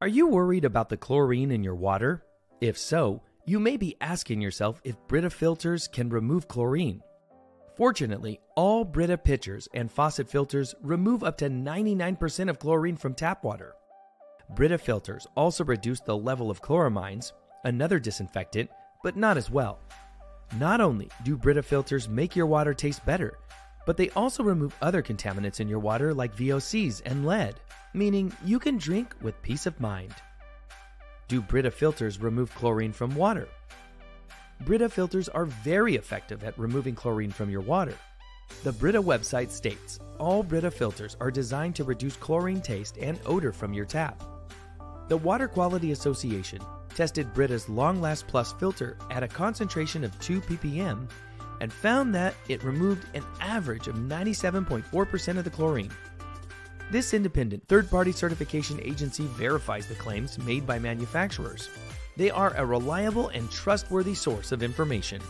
Are you worried about the chlorine in your water? If so, you may be asking yourself if Brita filters can remove chlorine. Fortunately, all Brita pitchers and faucet filters remove up to 99% of chlorine from tap water. Brita filters also reduce the level of chloramines, another disinfectant, but not as well. Not only do Brita filters make your water taste better, but they also remove other contaminants in your water like VOCs and lead, meaning you can drink with peace of mind. Do Brita filters remove chlorine from water? Brita filters are very effective at removing chlorine from your water. The Brita website states all Brita filters are designed to reduce chlorine taste and odor from your tap. The Water Quality Association tested Brita's Long Last Plus filter at a concentration of 2 ppm and found that it removed an average of 97.4% of the chlorine. This independent third party certification agency verifies the claims made by manufacturers. They are a reliable and trustworthy source of information.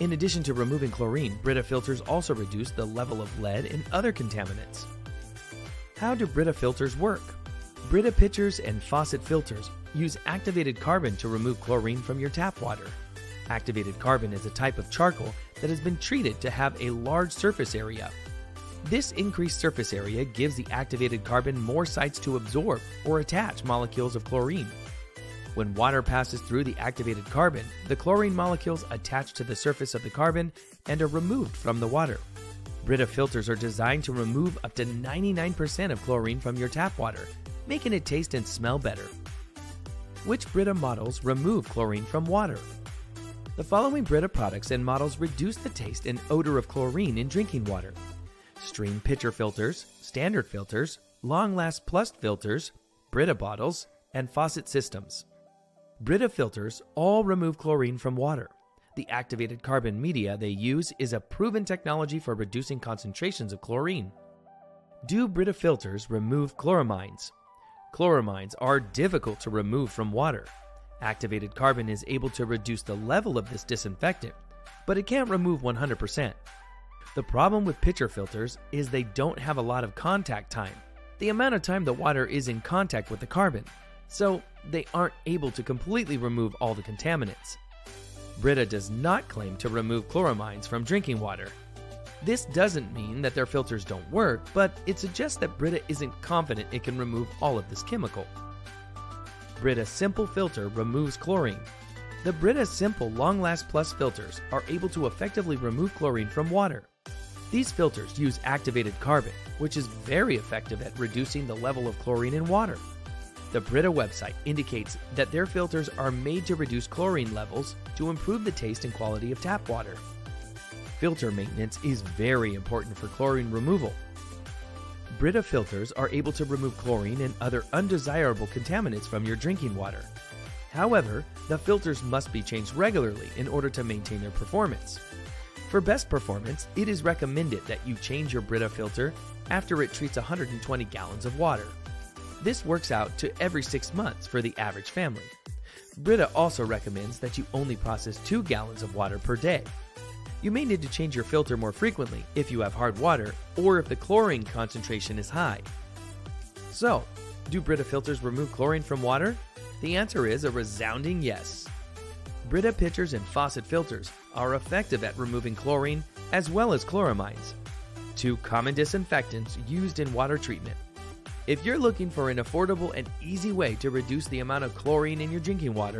In addition to removing chlorine, Brita filters also reduce the level of lead and other contaminants. How do Brita filters work? Brita pitchers and faucet filters use activated carbon to remove chlorine from your tap water. Activated carbon is a type of charcoal that has been treated to have a large surface area. This increased surface area gives the activated carbon more sites to absorb or attach molecules of chlorine. When water passes through the activated carbon, the chlorine molecules attach to the surface of the carbon and are removed from the water. Brita filters are designed to remove up to 99% of chlorine from your tap water, making it taste and smell better. Which Brita models remove chlorine from water? The following Brita products and models reduce the taste and odor of chlorine in drinking water. Stream pitcher filters, standard filters, Long Last Plus filters, Brita bottles, and faucet systems. Brita filters all remove chlorine from water. The activated carbon media they use is a proven technology for reducing concentrations of chlorine. Do Brita filters remove chloramines? Chloramines are difficult to remove from water. Activated carbon is able to reduce the level of this disinfectant, but it can't remove 100%. The problem with pitcher filters is they don't have a lot of contact time, the amount of time the water is in contact with the carbon, so they aren't able to completely remove all the contaminants. Brita does not claim to remove chloramines from drinking water. This doesn't mean that their filters don't work, but it suggests that Brita isn't confident it can remove all of this chemical. Brita Simple Filter removes chlorine. The Brita Simple Long Last Plus filters are able to effectively remove chlorine from water. These filters use activated carbon, which is very effective at reducing the level of chlorine in water. The Brita website indicates that their filters are made to reduce chlorine levels to improve the taste and quality of tap water. Filter maintenance is very important for chlorine removal, Brita filters are able to remove chlorine and other undesirable contaminants from your drinking water. However, the filters must be changed regularly in order to maintain their performance. For best performance, it is recommended that you change your Brita filter after it treats 120 gallons of water. This works out to every six months for the average family. Brita also recommends that you only process 2 gallons of water per day you may need to change your filter more frequently if you have hard water or if the chlorine concentration is high. So, do Brita filters remove chlorine from water? The answer is a resounding yes. Brita pitchers and faucet filters are effective at removing chlorine as well as chloramines, two common disinfectants used in water treatment. If you're looking for an affordable and easy way to reduce the amount of chlorine in your drinking water,